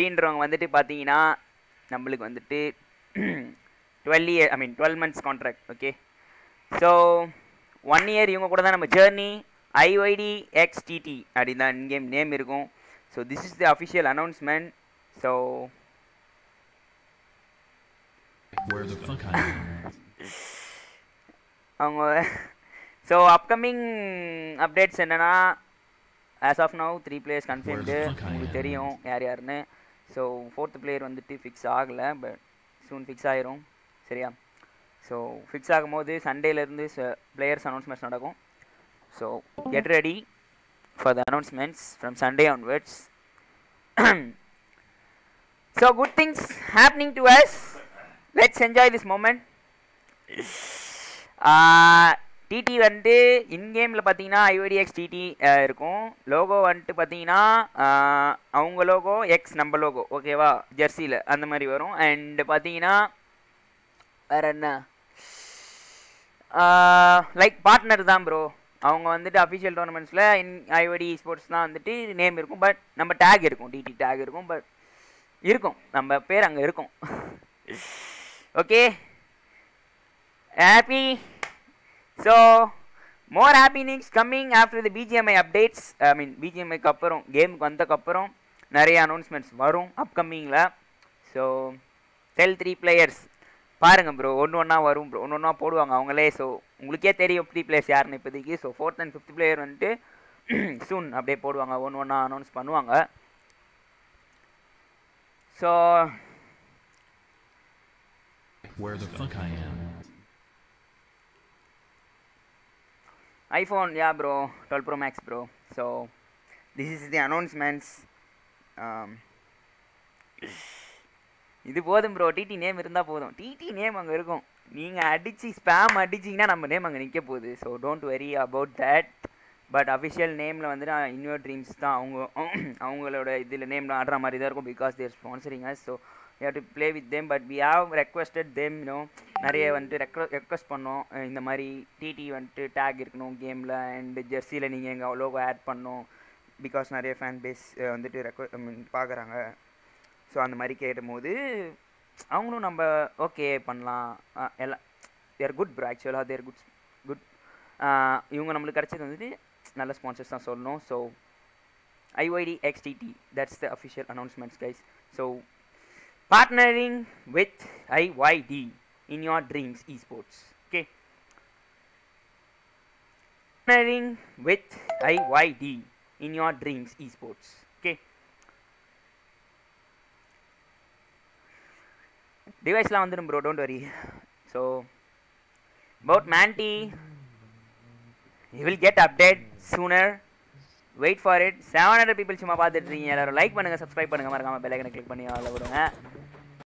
அப்படின்றவங்க வந்துட்டு பார்த்தீங்கன்னா நம்மளுக்கு வந்துட்டு twelve year I mean twelve months contract okay so one year இவங்க கூட தான் நம்ம ஜேர்னி ஐஒய்டி எக்ஸ்டிடி அப்படின்னு தான் இன்கேம் நேம் இருக்கும். So this is the official announcement so. அவங்க ஸோ அப்கமிங் அப்டேட்ஸ் என்னன்னா as of now three players confirmed உங்களுக்கு? தெரியும் யார் யாருன்னு. ஸோ ஃபோர்த் பிளேயர் வந்துட்டு ஃபிக்ஸ் ஆகலை பட் சூன் ஃபிக்ஸ் ஆயிரும். சரியா? ஸோ ஃபிக்ஸ் ஆகும்போது சண்டேலேருந்து பிளேயர்ஸ் அனௌன்ஸ்மெண்ட்ஸ் நடக்கும். So get ready for the announcements from Sunday onwards so good things happening to us let's enjoy this moment DD வந்துட்டு இன்கேமில் பார்த்தீங்கன்னா ஐஓடிஎக்ஸ் டிடி இருக்கும். லோகோ வந்துட்டு பார்த்தீங்கன்னா அவங்க லோகோ எக்ஸ் நம்ம லோகோ ஓகேவா ஜெர்சியில் அந்த மாதிரி வரும். அண்டு பார்த்தீங்கன்னா வேறு என்ன? லைக் பார்ட்னர் தான் ப்ரோ அவங்க வந்துட்டு அஃபிஷியல் டோர்னமெண்ட்ஸில் இன் ஐஓடி ஸ்போர்ட்ஸ் தான் வந்துட்டு நேம் இருக்கும். பட் நம்ம டேக் இருக்கும். டிடி டேக் இருக்கும். பட் இருக்கும். நம்ம பேர் அங்கே இருக்கும். Okay happy so more happenings coming after the BGMI updates I mean பிஜிஎம்ஐக்கு அப்புறம் கேமுக்கு வந்ததுக்கப்புறம் நிறைய அனௌன்ஸ்மெண்ட்ஸ் வரும் அப்கமிங்கில் ஸோ டெல் த்ரீ பிளேயர்ஸ் பாருங்க ப்ரோ ஒன்று ஒன்றா வரும் ப்ரோ ஒன்று ஒன்றா போடுவாங்க அவங்களே. ஸோ உங்களுக்கே தெரியும் த்ரீ பிளேயர்ஸ் யாருன்னு இப்போதைக்கு. So fourth and fifth player வந்துட்டு சூன் அப்படியே போடுவாங்க. ஒன்று ஒன்றா அனௌன்ஸ் பண்ணுவாங்க. So Where the fuck I am. iPhone, yeah, bro. 12 Pro Max, bro. So, this is the announcements. Um, இது போதும் ப்ரோ டிடி நேம் இருந்தால் போதும். டிடி நேம் அங்கே இருக்கும். நீங்கள் அடித்து ஸ்பேம் அடிச்சிங்கன்னா நம்ம நேம் அங்கே நிற்க போகுது. So don't worry about that but official நேமில் வந்து நான் இன்னொரு ட்ரீம்ஸ் தான். அவங்க அவங்களோட இதில் நேமில் ஆடுற மாதிரி தான் இருக்கும் because there sponsoring us so you to play with them but we have requested them no நிறைய வந்துட்டு ரெக்வ ரெக்வஸ்ட் பண்ணோம். இந்த மாதிரி டிடி வந்துட்டு டேக் இருக்கணும் கேமில் அண்ட் ஜெர்சியில் நீங்கள் எங்கள் லோகோ ஆட் பண்ணணும் பிகாஸ் நிறைய ஃபேன் பேஸ் வந்துட்டு ரெக்வ பார்க்குறாங்க. ஸோ அந்த மாதிரி கேட்டும்போது அவங்களும் நம்ம ஓகே பண்ணலாம். எல்லாம் தேர் குட் ப்ரோ ஆக்சுவலாக தேர் குட் குட் இவங்க நம்மளுக்கு கிடச்சது வந்துட்டு நல்ல ஸ்பான்சர்ஸ் தான் சொல்லணும். So IYD XTD that's the official announcements guys so partnering with IYD in your dreams esports. Okay. Partnering with IYD in your dreams esports. Okay. டிவைஸ்லாம் வந்துடும் bro don't worry so about Mandy you will get update sooner wait for it seven hundred people சும்மா பார்த்துட்டு இருக்கீங்க எல்லாரும் like பண்ணுங்கள் subscribe பண்ணுங்கள் மறக்காமல் பெல்லைக்கனை click பண்ணி அதில் விடுங்க